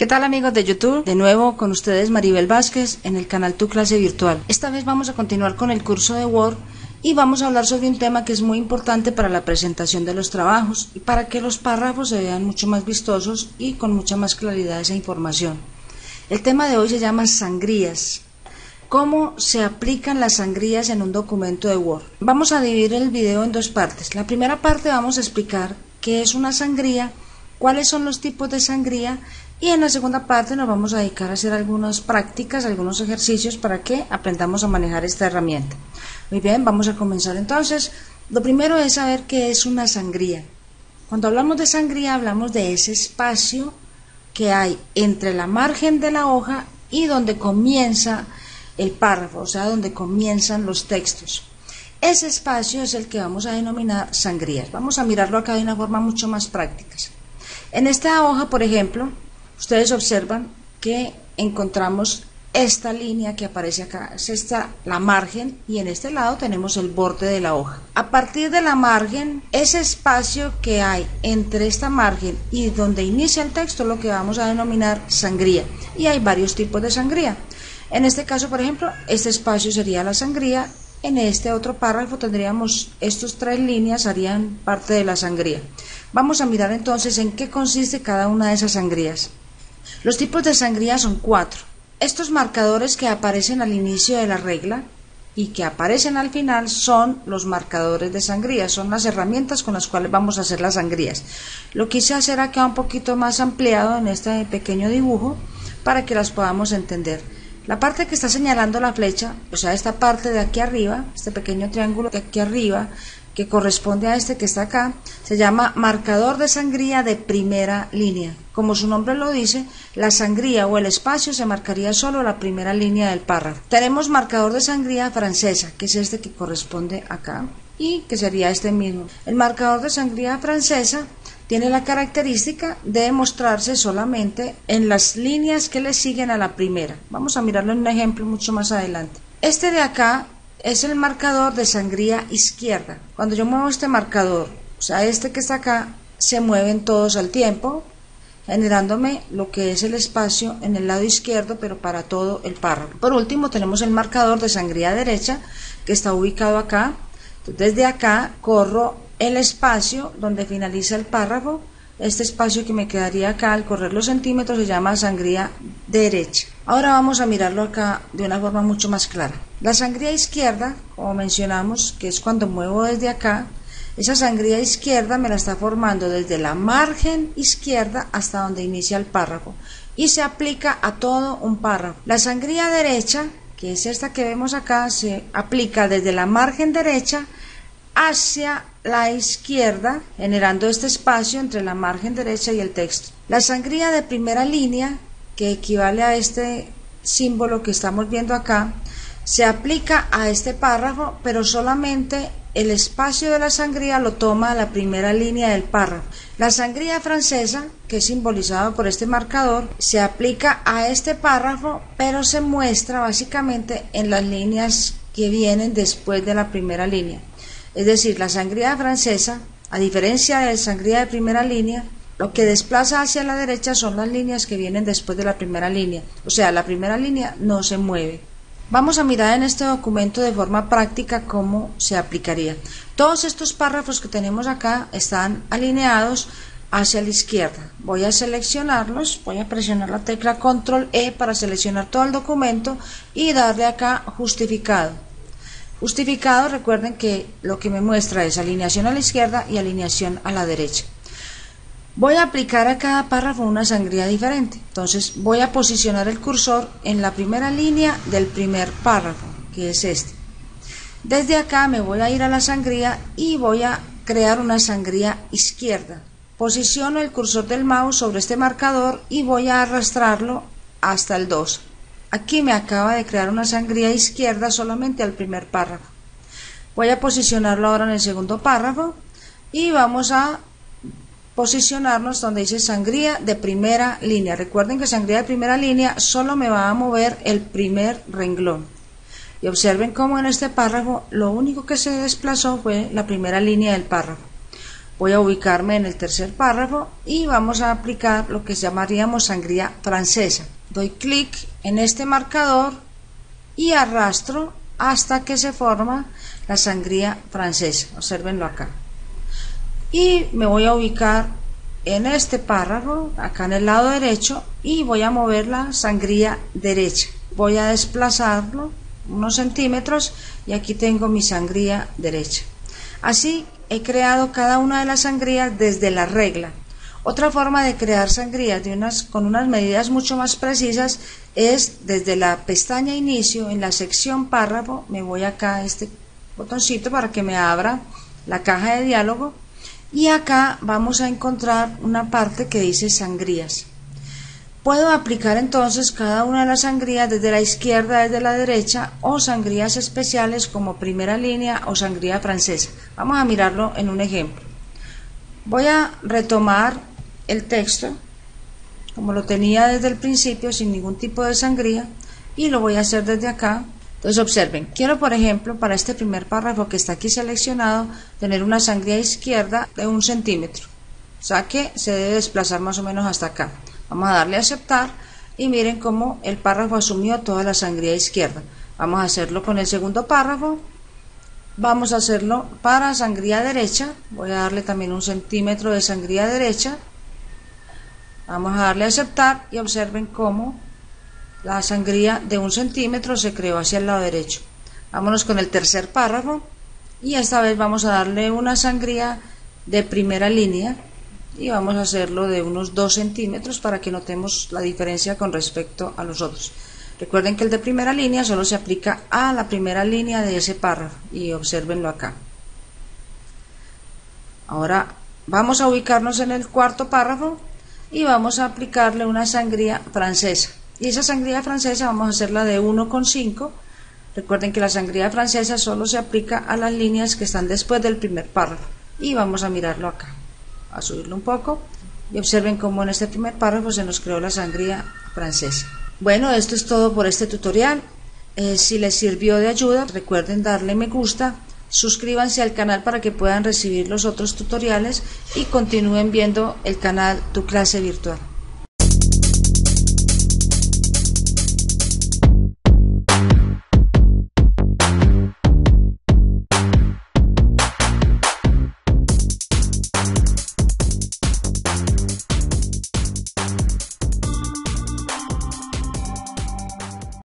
¿Qué tal amigos de YouTube? De nuevo con ustedes Maribel Vázquez en el canal Tu Clase Virtual. Esta vez vamos a continuar con el curso de Word y vamos a hablar sobre un tema que es muy importante para la presentación de los trabajos y para que los párrafos se vean mucho más vistosos y con mucha más claridad esa información. El tema de hoy se llama sangrías. ¿Cómo se aplican las sangrías en un documento de Word? Vamos a dividir el video en dos partes. La primera parte vamos a explicar qué es una sangría, cuáles son los tipos de sangría y en la segunda parte nos vamos a dedicar a hacer algunas prácticas, algunos ejercicios para que aprendamos a manejar esta herramienta. Muy bien, vamos a comenzar entonces. Lo primero es saber qué es una sangría. Cuando hablamos de sangría hablamos de ese espacio que hay entre la margen de la hoja y donde comienza el párrafo, o sea, donde comienzan los textos. Ese espacio es el que vamos a denominar sangrías. Vamos a mirarlo acá de una forma mucho más práctica. En esta hoja, por ejemplo, ustedes observan que encontramos esta línea que aparece acá, es esta la margen y en este lado tenemos el borde de la hoja. A partir de la margen, ese espacio que hay entre esta margen y donde inicia el texto lo que vamos a denominar sangría y hay varios tipos de sangría. En este caso, por ejemplo, este espacio sería la sangría, en este otro párrafo tendríamos estos tres líneas harían parte de la sangría. Vamos a mirar entonces en qué consiste cada una de esas sangrías. Los tipos de sangría son cuatro. Estos marcadores que aparecen al inicio de la regla y que aparecen al final son los marcadores de sangría, son las herramientas con las cuales vamos a hacer las sangrías. Lo quise hacer acá un poquito más ampliado en este pequeño dibujo para que las podamos entender. La parte que está señalando la flecha, o sea, esta parte de aquí arriba, este pequeño triángulo de aquí arriba, que corresponde a este que está acá, se llama marcador de sangría de primera línea. Como su nombre lo dice, la sangría o el espacio se marcaría solo la primera línea del párrafo. Tenemos marcador de sangría francesa, que es este que corresponde acá, y que sería este mismo. El marcador de sangría francesa tiene la característica de mostrarse solamente en las líneas que le siguen a la primera. Vamos a mirarlo en un ejemplo mucho más adelante. Este de acá es el marcador de sangría izquierda. Cuando yo muevo este marcador, o sea, este que está acá, se mueven todos al tiempo, generándome lo que es el espacio en el lado izquierdo, pero para todo el párrafo. Por último, tenemos el marcador de sangría derecha, que está ubicado acá. desde acá corro el espacio donde finaliza el párrafo. Este espacio que me quedaría acá al correr los centímetros se llama sangría derecha. Ahora vamos a mirarlo acá de una forma mucho más clara. La sangría izquierda, como mencionamos, que es cuando muevo desde acá, esa sangría izquierda me la está formando desde la margen izquierda hasta donde inicia el párrafo y se aplica a todo un párrafo. La sangría derecha, que es esta que vemos acá, se aplica desde la margen derecha hacia la izquierda, generando este espacio entre la margen derecha y el texto. La sangría de primera línea, que equivale a este símbolo que estamos viendo acá, se aplica a este párrafo, pero solamente el espacio de la sangría lo toma la primera línea del párrafo. La sangría francesa, que es simbolizada por este marcador, se aplica a este párrafo, pero se muestra básicamente en las líneas que vienen después de la primera línea. Es decir, la sangría francesa, a diferencia de la sangría de primera línea, lo que desplaza hacia la derecha son las líneas que vienen después de la primera línea. O sea, la primera línea no se mueve. Vamos a mirar en este documento de forma práctica cómo se aplicaría. Todos estos párrafos que tenemos acá están alineados hacia la izquierda. Voy a seleccionarlos, voy a presionar la tecla Control E para seleccionar todo el documento y darle acá justificado. Justificado, recuerden que lo que me muestra es alineación a la izquierda y alineación a la derecha. Voy a aplicar a cada párrafo una sangría diferente. Entonces voy a posicionar el cursor en la primera línea del primer párrafo, que es este. Desde acá me voy a ir a la sangría y voy a crear una sangría izquierda. Posiciono el cursor del mouse sobre este marcador y voy a arrastrarlo hasta el 2. Aquí me acaba de crear una sangría izquierda solamente al primer párrafo. Voy a posicionarlo ahora en el segundo párrafo y vamos a posicionarnos donde dice sangría de primera línea. Recuerden que sangría de primera línea solo me va a mover el primer renglón. Y observen cómo en este párrafo lo único que se desplazó fue la primera línea del párrafo. voy a ubicarme en el tercer párrafo y vamos a aplicar lo que llamaríamos sangría francesa. Doy clic en este marcador y arrastro hasta que se forma la sangría francesa. Observenlo acá. Y me voy a ubicar en este párrafo, acá en el lado derecho, y voy a mover la sangría derecha. Voy a desplazarlo unos centímetros y aquí tengo mi sangría derecha. Así he creado cada una de las sangrías desde la regla. Otra forma de crear sangrías de unas, con unas medidas mucho más precisas es desde la pestaña inicio, en la sección párrafo, me voy acá a este botoncito para que me abra la caja de diálogo y acá vamos a encontrar una parte que dice sangrías. Puedo aplicar entonces cada una de las sangrías desde la izquierda, desde la derecha o sangrías especiales como primera línea o sangría francesa. Vamos a mirarlo en un ejemplo. Voy a retomar el texto como lo tenía desde el principio sin ningún tipo de sangría y lo voy a hacer desde acá. Entonces observen, quiero por ejemplo para este primer párrafo que está aquí seleccionado tener una sangría izquierda de un centímetro. O sea que se debe desplazar más o menos hasta acá. Vamos a darle a aceptar y miren cómo el párrafo asumió toda la sangría izquierda. Vamos a hacerlo con el segundo párrafo. Vamos a hacerlo para sangría derecha. Voy a darle también un centímetro de sangría derecha. Vamos a darle a aceptar y observen cómo la sangría de un centímetro se creó hacia el lado derecho. Vámonos con el tercer párrafo y esta vez vamos a darle una sangría de primera línea y vamos a hacerlo de unos 2 centímetros para que notemos la diferencia con respecto a los otros. Recuerden que el de primera línea solo se aplica a la primera línea de ese párrafo y observenlo acá. Ahora vamos a ubicarnos en el cuarto párrafo y vamos a aplicarle una sangría francesa. Y esa sangría francesa vamos a hacerla de 1,5. Recuerden que la sangría francesa solo se aplica a las líneas que están después del primer párrafo. Y vamos a mirarlo acá a subirlo un poco y observen cómo en este primer párrafo se nos creó la sangría francesa. Bueno, esto es todo por este tutorial. Eh, si les sirvió de ayuda, recuerden darle me gusta, suscríbanse al canal para que puedan recibir los otros tutoriales y continúen viendo el canal Tu clase virtual.